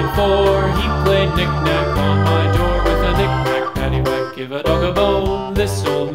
played four. He played knick-knack on my door with a knick-knack, paddywhack, give a dog a bone. This old